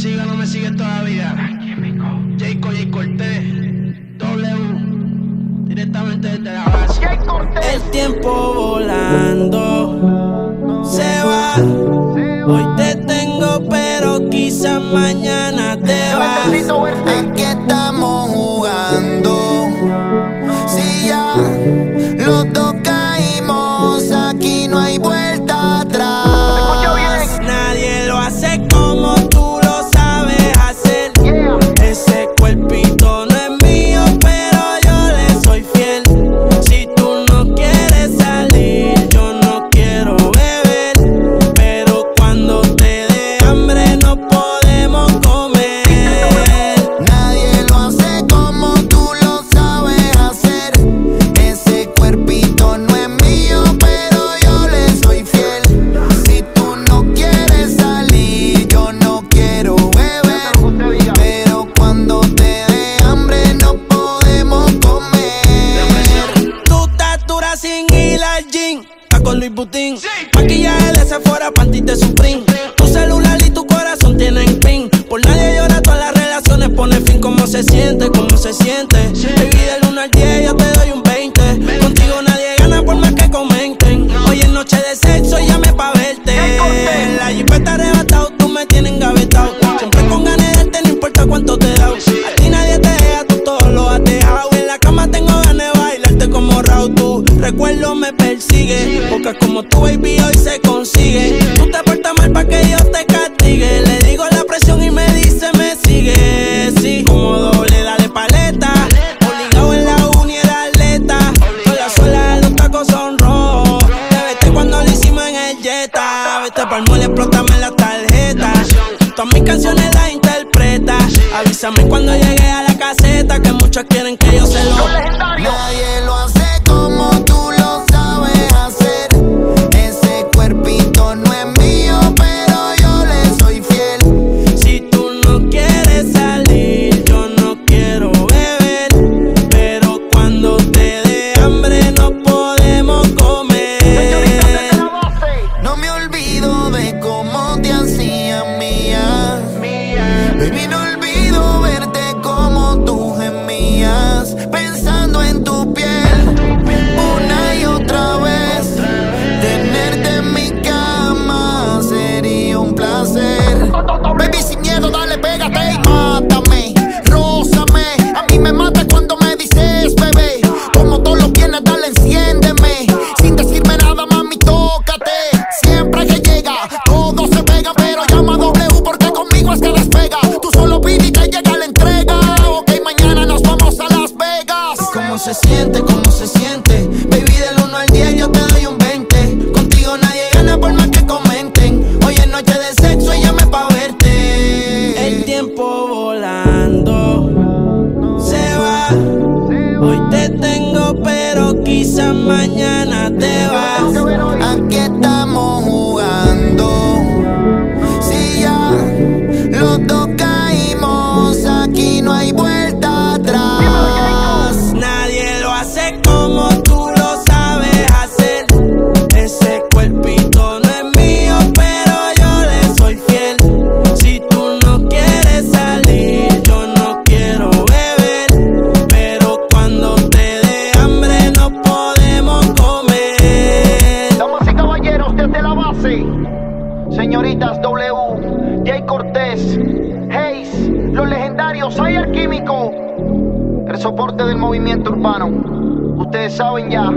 sigue o no me sigue todavía. Jacob y W, directamente desde la base. El tiempo volando se va. Hoy te tengo, pero quizás mañana te vas. Aquí estamos jugando. Si ya los dos se siente, cómo se siente. Baby, del 1 al 10 yo te doy un 20. Contigo nadie gana por más que comenten. Hoy es noche de sexo y llame pa' verte. La jeep está arrebatado, tú me tienes engavetado. Siempre con ganas de darte, no importa cuánto te da. A ti nadie te deja, tú todo lo has dejado. En la cama tengo ganas de bailarte como Raúl. Tu recuerdo me persigue. Porque como tú, baby, hoy se consigue. bótame la tarjeta. Todas mis canciones las interpreta. Avísame cuando llegue a la caseta que muchos quieren quizás mañana te vas. Aquí estamos Señoritas W, Jay Cortés, Hayes, los legendarios Hay Alquímico, el soporte del movimiento urbano. Ustedes saben ya.